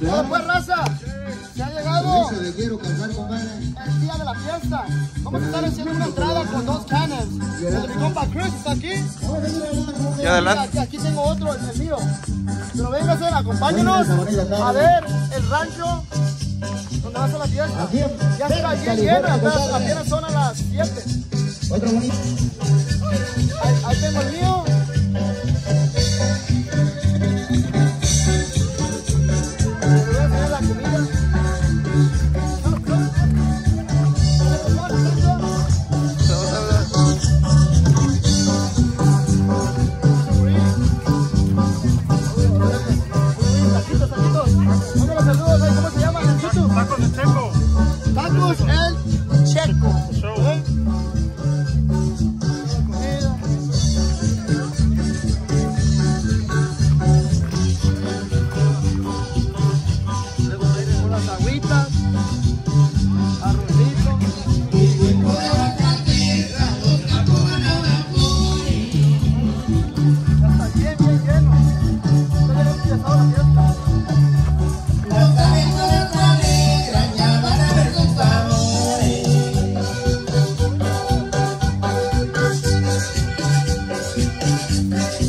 Hola, pues, raza. Se ha llegado Eso le quiero cantar, compadre. el día de la fiesta. Vamos a estar haciendo una entrada con dos cannons. El de mi compa Chris está aquí. Y adelante. Aquí, aquí tengo otro, el, el mío. Pero véngase, acompáñenos a ver el rancho donde va a ser la fiesta. Ya está bien lleno, apenas, apenas son a las 7. Otro bonito. Ahí, ahí tengo el mío.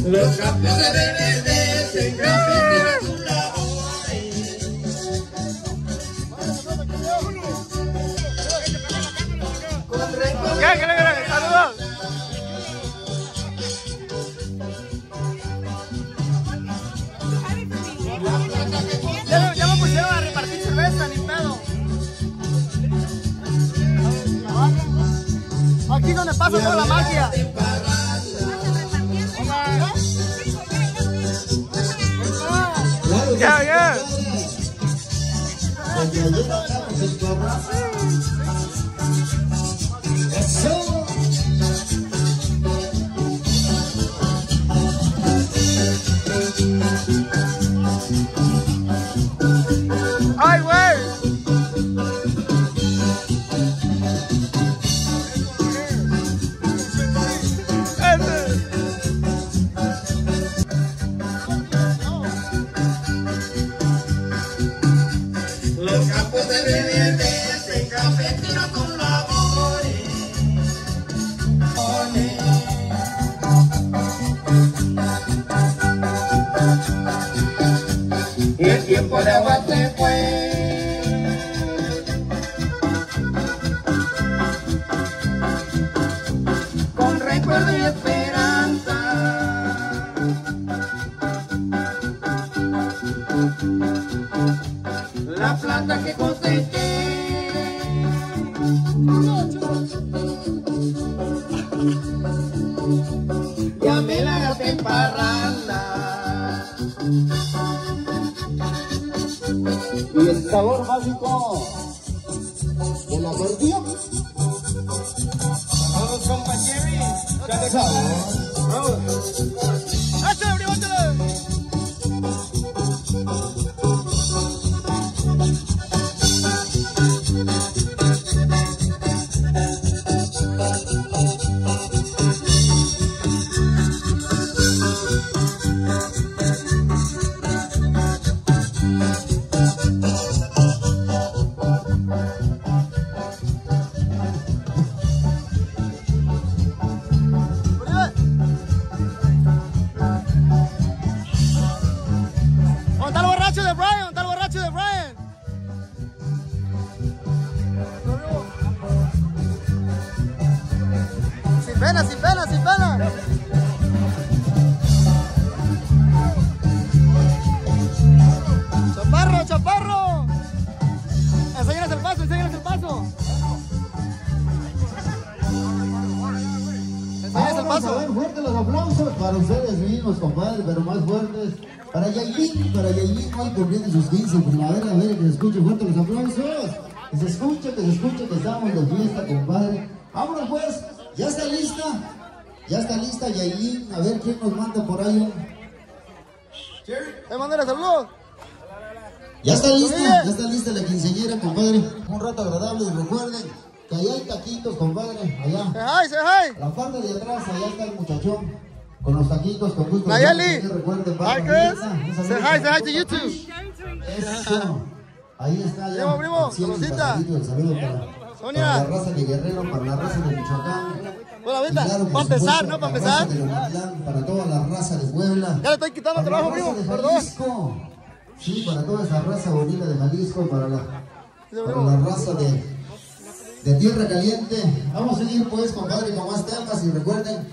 Los campos de verde se encajan sus ¿Qué? ¿Qué quieres? Saludos. Me- pusieron a repartir cerveza, ni pedo. Aquí donde pasa toda la magia. Ya, ya. Fuertes los aplausos para ustedes mismos, compadre, pero más fuertes. Para Yailin, para Yailin, hoy cumpliendo sus 15 en primavera, a ver que se escuchen fuertes los aplausos. Que se escuche, que se escuche que estamos de fiesta, compadre. Vámonos pues, ya está lista. Ya está lista Yailin, a ver quién nos manda por ahí un... Eh, mándale saludos. Ya está lista, ya está lista la quinceañera, compadre. Un rato agradable recuerden que allá hay taquitos, compadre, allá. Hi, say hi. La parte de atrás, allá está el muchachón. Con los taquitos, con gusto. Nayeli. Recuerden, Hi, Chris. Say hi, say hi to YouTube. Eso. Ahí está ya. Primo, primo, el saludo para, Sonia. para la raza de Guerrero, para la raza de Michoacán. Bueno, ahorita, claro, para empezar, ¿no? Para empezar. Para toda la raza de Puebla. Ya le estoy quitando trabajo, primo, perdón. Jalisco. Sí, para toda esa raza bonita de Jalisco, para la, para la raza de, de Tierra Caliente. Vamos a seguir pues, compadre, con más temas y recuerden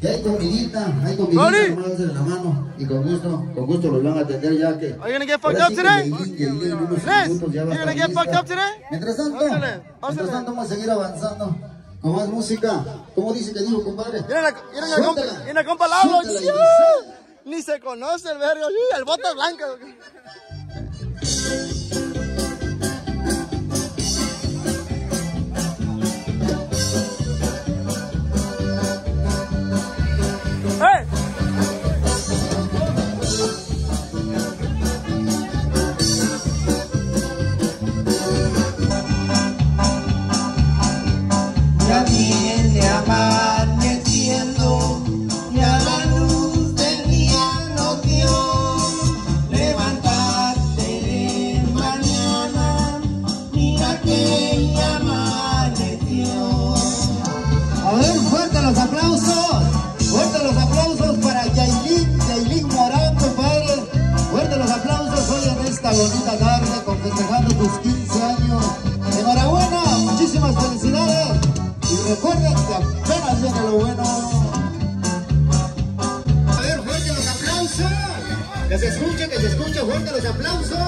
que hay comidita, hay comidita, nomás en la mano y con gusto, con gusto los van a atender ya que... Are you gonna get fucked up today? Mientras tanto, mientras tanto vamos a seguir avanzando con más música. ¿Cómo dice que dijo, compadre? La compa, Suéltala. viene la compa al lado. Suéltala, ¡Sí! Yailin. Ni se conoce el verga, el bote blanco. A ver, fuerte los aplausos, fuerte los aplausos para Yailin, Yailin Morán, compadre. Fuerte los aplausos hoy en esta bonita tarde, festejando tus 15 años. Enhorabuena, muchísimas felicidades. Y recuerden que apenas viene lo bueno. A ver, fuerte los aplausos. Que se escuche, que se escuche, fuerte los aplausos.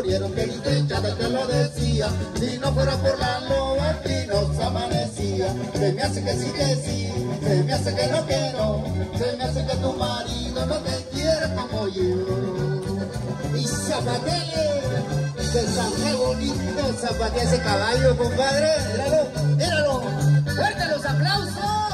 Murieron. Que ni chata te lo decía, si no fuera por la loba, aquí nos amanecía. Se me hace que sí, que sí, se me hace que no, que no. Se me hace que tu marido no te quiere como yo. Y zapatele. Está re bonito zapatea ese caballo, compadre. Míralo, míralo. ¡Fuerte los aplausos!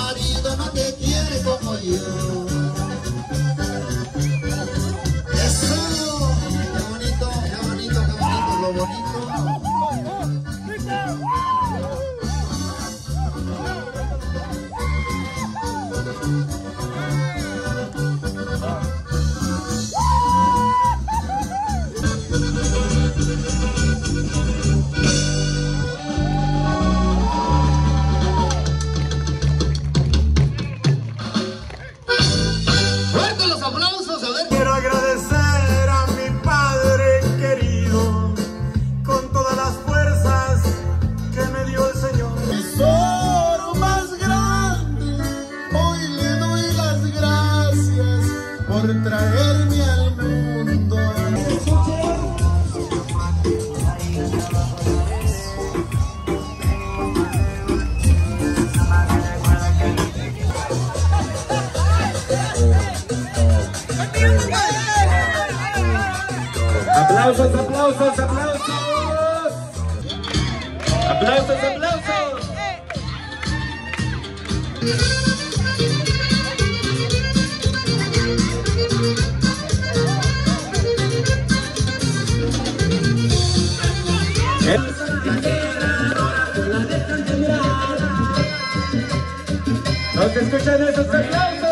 Marido no te quiere como yo. ¿No se escuchan esos aplausos?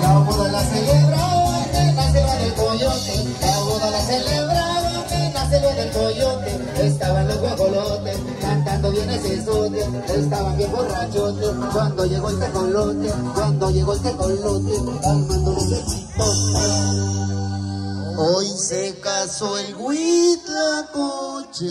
La boda la celebraban en la selva del coyote. La boda la celebraban en la selva del coyote. Estaban los guajolotes cantando bien ese sote. Estaban bien borrachotes cuando llegó el tecolote. Cuando llegó el tecolote, calmando los chipote. Hoy se casó el huitlacoche.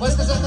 Puedes casar.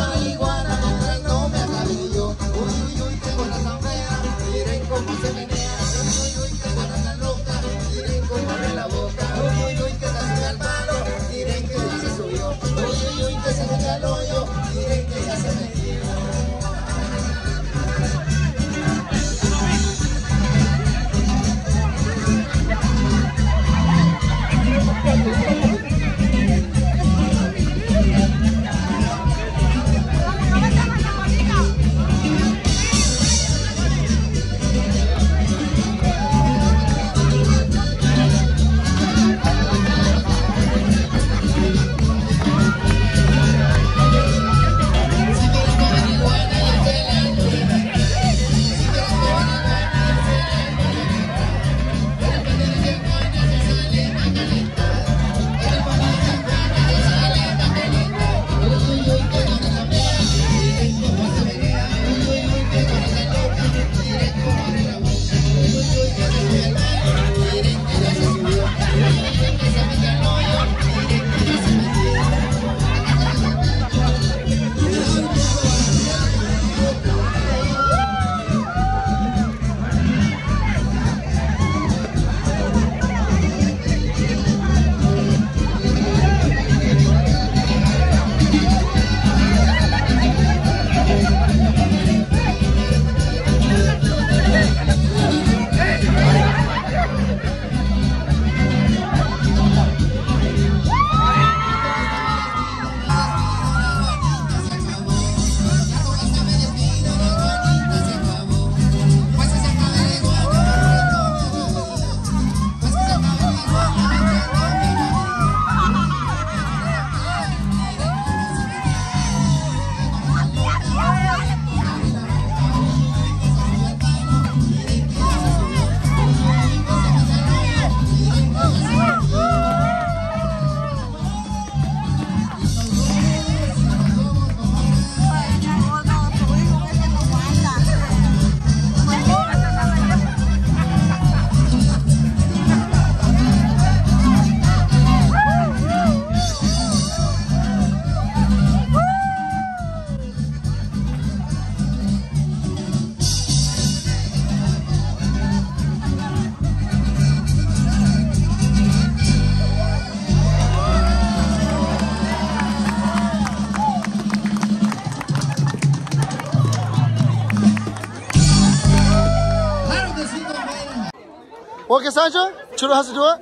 What, Cassandra? Chulo has to do it?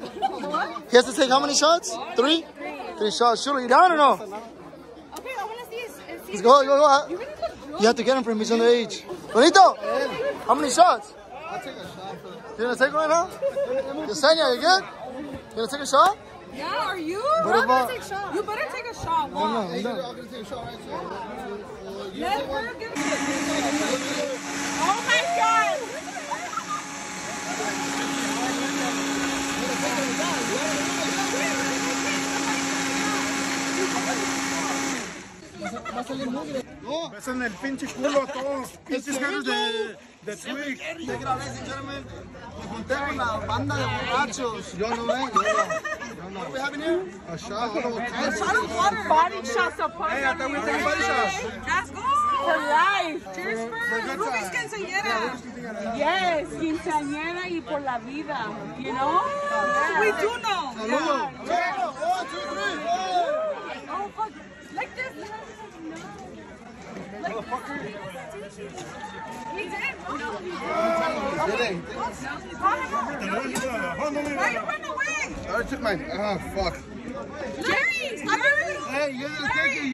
He has to take how many shots? Three? Three shots. Chulo, you down or no? Okay, I want to see his. Let's go, go, go. You really look good. You have to get him from his underage. Bonito, how many shots? I'll take a shot. You gonna take one now? Yesenia, you good? You gonna take a shot? Yeah, are you? What We're about- gonna take shots. You better take a shot. Wow. No, no. Let her get it. Oh my god. Besan el pinche culo a todos. Pinches caras de, de Twig. Te grabé, sinceramente. Me junté con la banda de borrachos. Yo no, eh. Yo no. What we having here? A shot. A shot of water. Body shots apart. Hey, I thought we were taking body shots. Let's go. For life. Cheers for Ruby's quinceañera. Yes, quinceañera y por la vida. You know? We do know. Yeah. One, two, three. Oh, fuck. Like this. Like He did. Why you run away? I took my. Oh, fuck. Jerry! I'm Hey, you didn't take it.